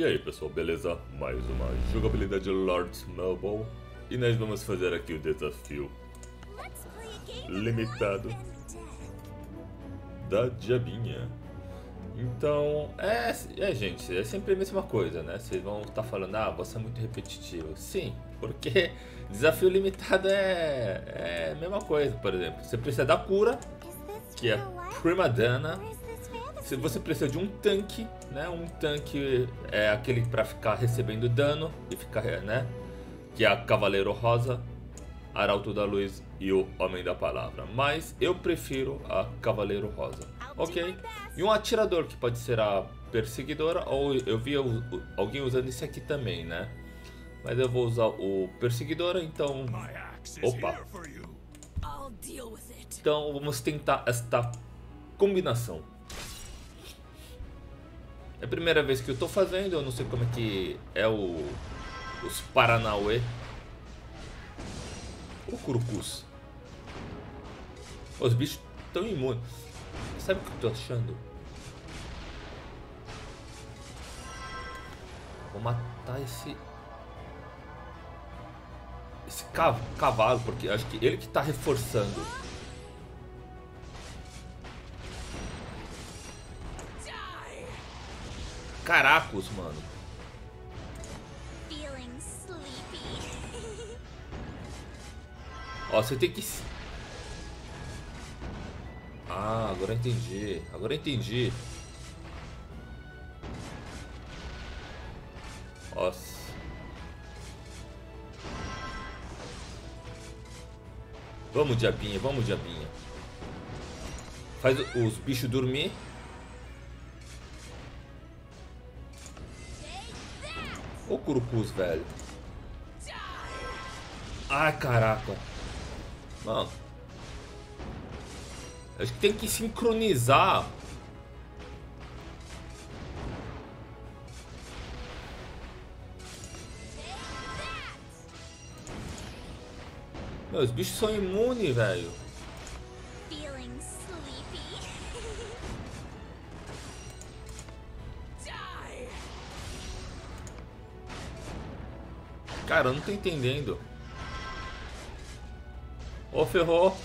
E aí pessoal, beleza? Mais uma jogabilidade Lord Snowball E nós vamos fazer aqui o desafio limitado da diabinha. Então, é, é gente, é sempre a mesma coisa, né? Vocês vão estar tá falando, ah, você é muito repetitivo. Sim, porque desafio limitado é, é a mesma coisa, por exemplo. Você precisa da cura, que é Prima Dana se você precisa de um tanque, né? Um tanque é aquele para ficar recebendo dano e ficar, né? Que é a Cavaleiro Rosa, Arauto da Luz e o Homem da Palavra. Mas eu prefiro a Cavaleiro Rosa, ok? E um atirador que pode ser a Perseguidora ou eu vi alguém usando esse aqui também, né? Mas eu vou usar o Perseguidora, então... Opa! Então vamos tentar esta combinação. É a primeira vez que eu tô fazendo, eu não sei como é que é o os Paranauê. O Curucus. Os bichos tão imunes. Sabe o que eu tô achando? Vou matar esse... Esse cavalo, porque acho que ele que tá reforçando. Caracos, mano. Ó, você tem que... Ah, agora entendi. Agora entendi. Nossa. Vamos, diabinha, vamos, diabinha. Faz os bichos dormir. Ô Curucus, velho. Ai, caraca. Mano. Acho que tem que sincronizar. Meu, os bichos são imunes, velho. Cara, eu não tô entendendo. Ô, oh, ferrou.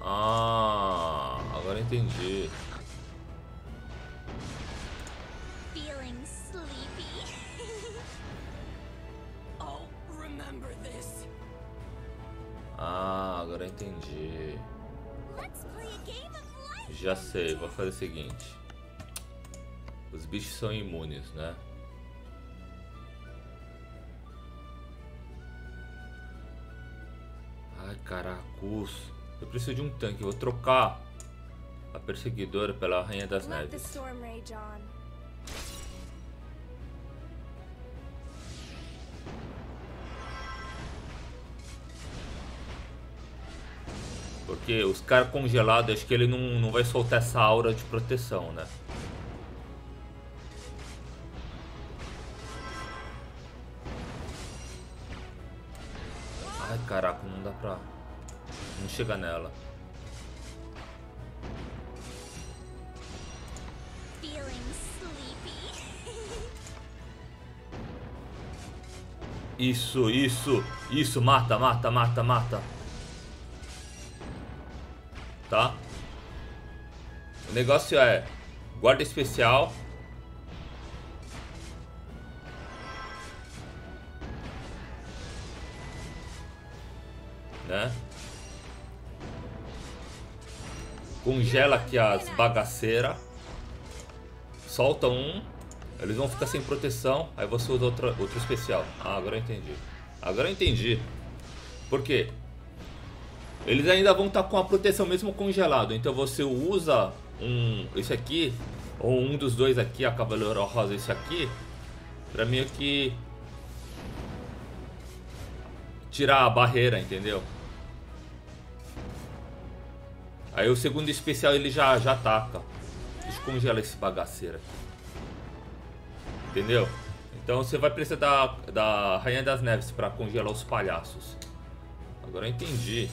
Ah, agora entendi. Oh, ah, agora entendi. Já sei, vou fazer o seguinte. Os bichos são imunes, né? Caracus. Eu preciso de um tanque. vou trocar a perseguidora pela Rainha das Neves. Porque os caras congelados, acho que ele não, não vai soltar essa aura de proteção, né? Ai, caraca, não dá pra... Não chega nela. Isso, isso, isso, mata, mata, mata, mata. Tá? O negócio é guarda especial né? Congela aqui as bagaceiras. Solta um. Eles vão ficar sem proteção. Aí você usa outra, outro especial. Ah, agora eu entendi. Agora eu entendi. Por quê? Eles ainda vão estar tá com a proteção mesmo congelado. Então você usa um esse aqui. Ou um dos dois aqui, a Cavaleiro Rosa, esse aqui. Pra mim aqui. Tirar a barreira, entendeu? Aí o segundo especial ele já, já ataca. Descongela esse bagaceiro aqui. Entendeu? Então você vai precisar da, da Rainha das Neves para congelar os palhaços. Agora eu entendi.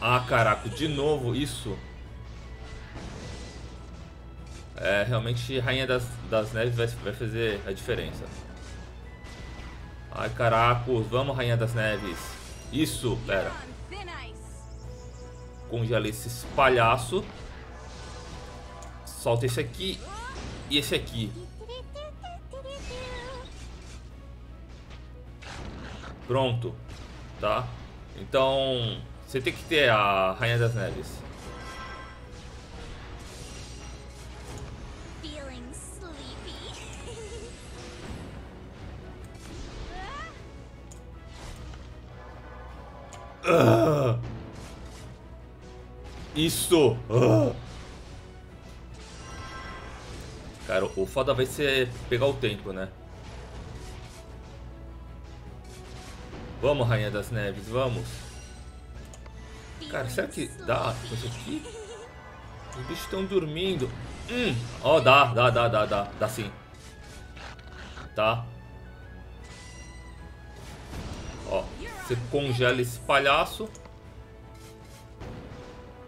Ah, caraca, de novo isso. é, realmente Rainha das, das Neves vai, vai fazer a diferença. Ai, caracos. Vamos, Rainha das Neves. Isso, pera. Congela esses palhaço. Solta esse aqui e esse aqui. Pronto, tá? Então, você tem que ter a Rainha das Neves. Uh, isso! Uh. Cara, o foda vai ser pegar o tempo, né? Vamos, Rainha das Neves, vamos. Cara, será que dá com isso aqui? Os bichos estão dormindo. Hum, ó, oh, dá, dá, dá, dá, dá, dá sim. Tá. Você congela esse palhaço.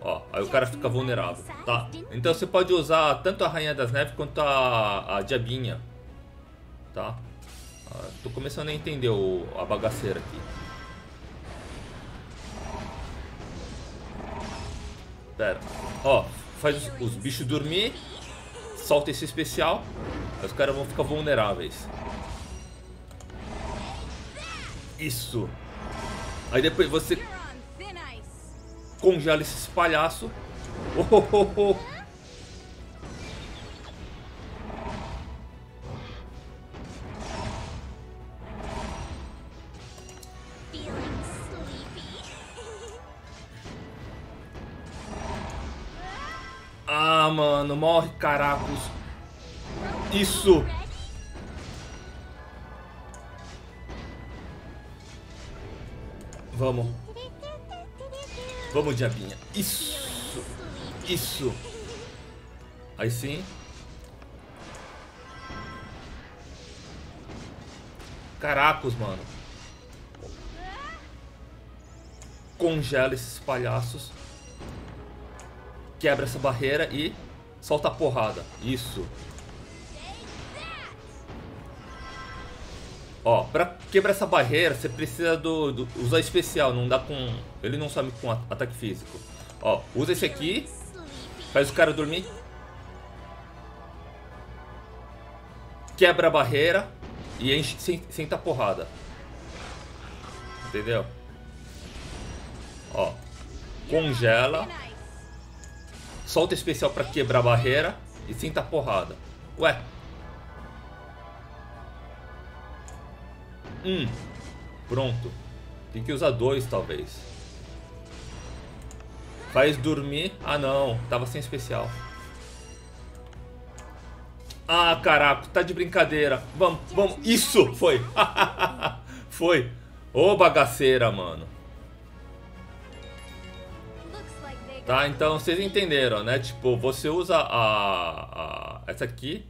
Ó, aí o cara fica vulnerável, tá? Então você pode usar tanto a Rainha das Neves quanto a, a Diabinha, tá? Ah, tô começando a entender o, a bagaceira aqui. Pera, ó, faz os, os bichos dormir, solta esse especial, aí os caras vão ficar vulneráveis. Isso. Aí depois você congela esses palhaços. Oh, oh, oh, oh. Ah, mano, morre, caracos. Isso. Vamos. Vamos, diabinha. Isso. Isso. Aí sim. Caracos, mano. Congela esses palhaços. Quebra essa barreira e solta a porrada. Isso. Ó, pra quebrar essa barreira, você precisa do, do, usar especial, não dá com... Ele não sabe com ataque físico. Ó, usa esse aqui, faz o cara dormir. Quebra a barreira e enche, senta porrada. Entendeu? Ó, congela. Solta especial pra quebrar a barreira e senta porrada. Ué, Um. Pronto. Tem que usar dois, talvez. Faz dormir. Ah, não. Tava sem especial. Ah, caraca. Tá de brincadeira. Vamos, vamos. Isso! Foi. Foi. Ô, bagaceira, mano. Tá, então vocês entenderam, né? Tipo, você usa a, a essa aqui,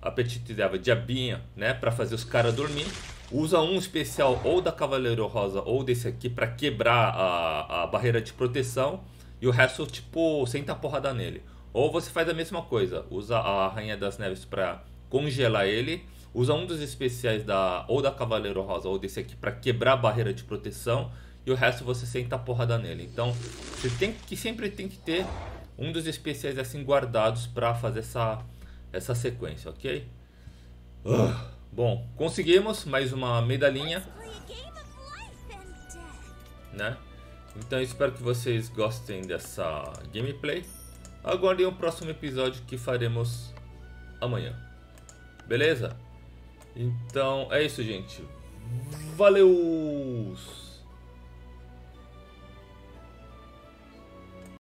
a Petite Diabinha, né? Pra fazer os caras dormir usa um especial ou da Cavaleiro Rosa ou desse aqui para quebrar a, a barreira de proteção e o resto, tipo, senta a porrada nele. Ou você faz a mesma coisa, usa a Rainha das Neves para congelar ele, usa um dos especiais da ou da Cavaleiro Rosa ou desse aqui para quebrar a barreira de proteção e o resto você senta a porrada nele. Então, você tem que sempre tem que ter um dos especiais assim guardados para fazer essa essa sequência, ok? Uh. Bom, conseguimos mais uma medalhinha. Né? Então espero que vocês gostem dessa gameplay. Aguardem o próximo episódio que faremos amanhã. Beleza? Então é isso, gente. Valeu!